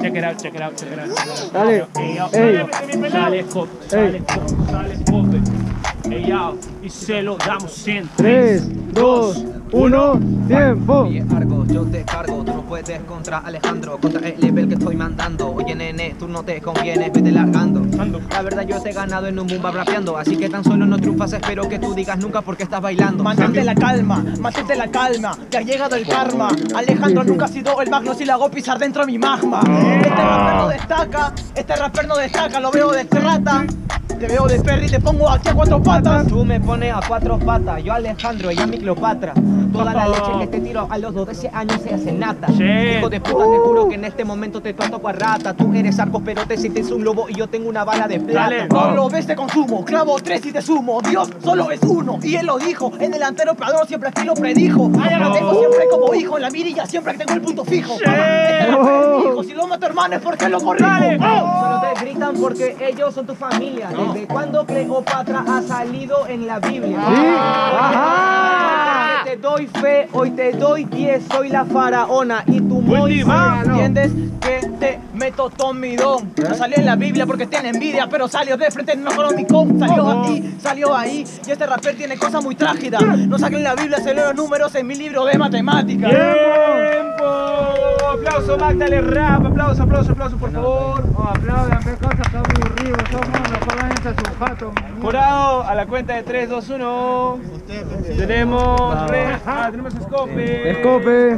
Check it out, check it out, check it out. Dale. Hey, yo. Ey. Sale, cop, sale, cop, sale, cop. Hey. Y se lo damos en 3, 2, 1, tiempo. Oye, Argo, yo te cargo, tú no puedes contra Alejandro, contra el level que estoy mandando. Oye, nene, tú no te convienes, vete largando. Ando. La verdad, yo te he ganado en un boom rapeando, así que tan solo no triunfas, espero que tú digas nunca porque estás bailando. Mantente la calma, mantente la calma, te ha llegado el karma. Alejandro nunca ha sido el magno si lo hago pisar dentro de mi magma. Este rapper no destaca, este rapper no destaca, lo veo de trata. Te veo de perry y te pongo aquí a cuatro patas. Tú me pones a cuatro patas, yo Alejandro, ella mi Cleopatra. Toda la leche que te tiro a los 12 años se hace nata. Shit. Hijo de puta, te juro que en este momento te trato a rata. Tú eres arco, pero te sientes un lobo y yo tengo una bala de plata. Dale. No lo ves, te consumo, clavo tres y te sumo. Dios solo es uno, y él lo dijo. El delantero Prador siempre aquí lo predijo. Ay, lo tengo siempre como hijo, en la mirilla siempre que tengo el punto fijo. Este si lo mato hermano es porque lo corrijo. ¡Oh! Gritan porque ellos son tu familia. ¿Desde cuándo Cleopatra ha salido en la Biblia? Ajá. Te doy fe, hoy te doy 10, soy la faraona y tu Moisés. ¿Entiendes? Que te meto tomidón. No salió en la Biblia porque tiene envidia, pero salió de frente en un económico. Salió aquí, salió ahí. Y este rapper tiene cosas muy trágidas. No saquen la Biblia, se leen los números en mi libro de matemáticas. Aplauso, Magdalene Rap, aplauso, aplauso, aplauso, por favor. Oh, aplaudan, qué cosa tan aburrido, somos su jato. Jurado, a la cuenta de 3, 2, 1. Tenemos, re- ah, tenemos escope. Escope.